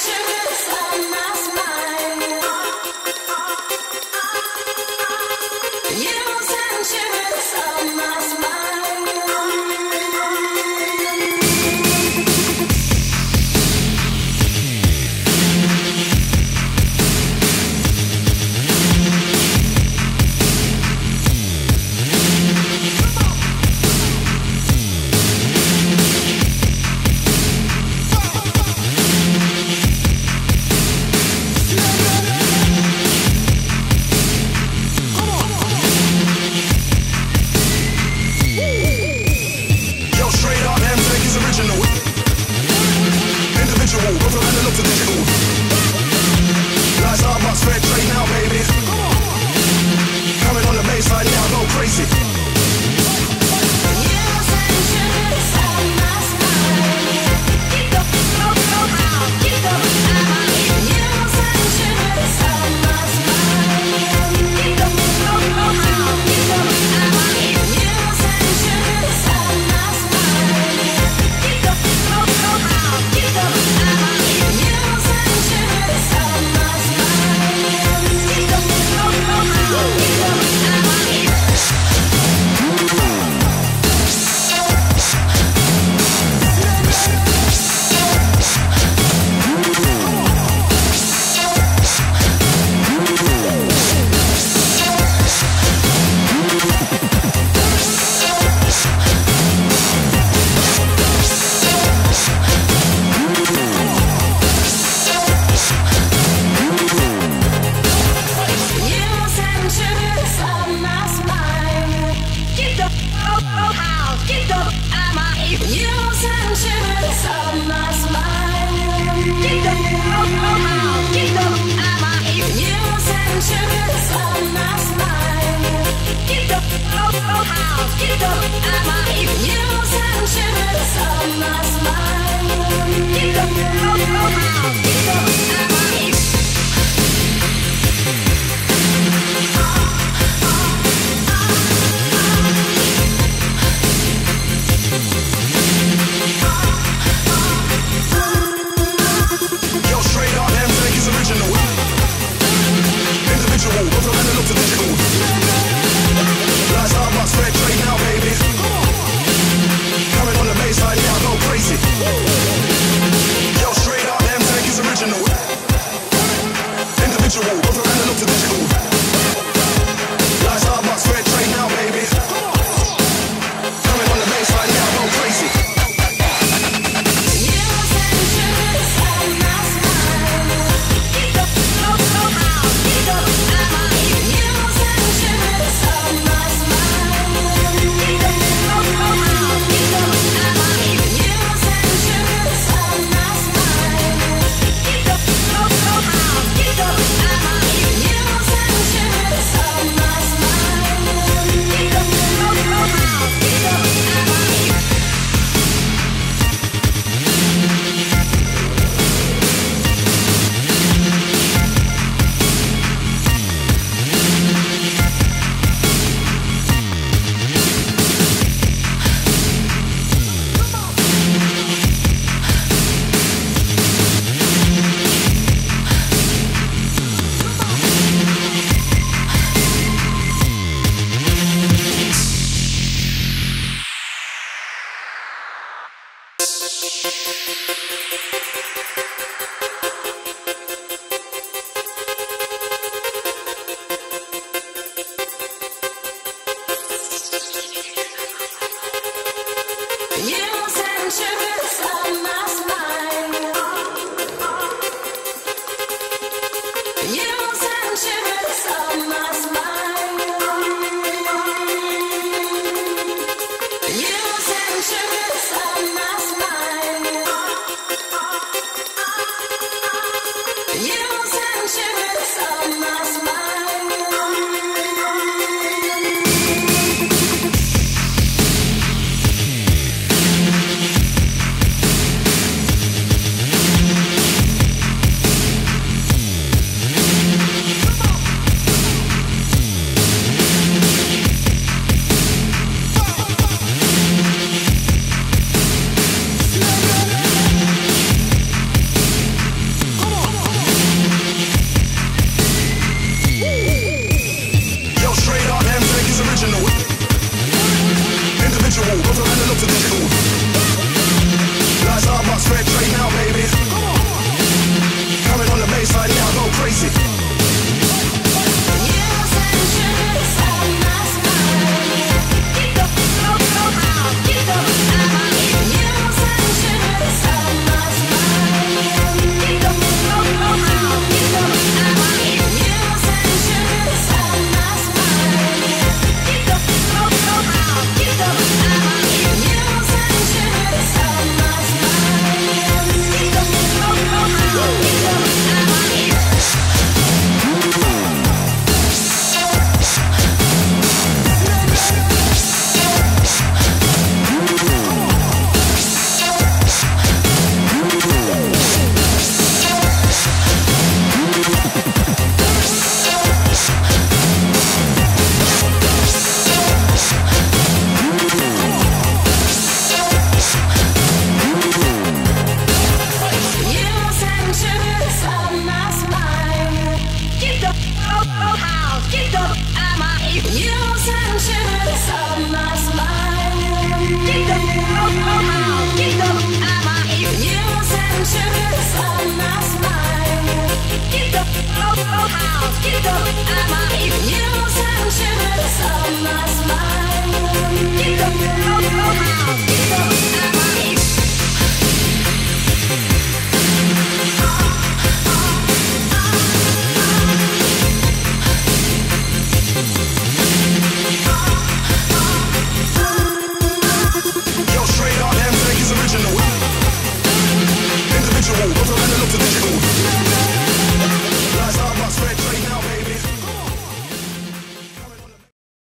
I'm go. I'm on.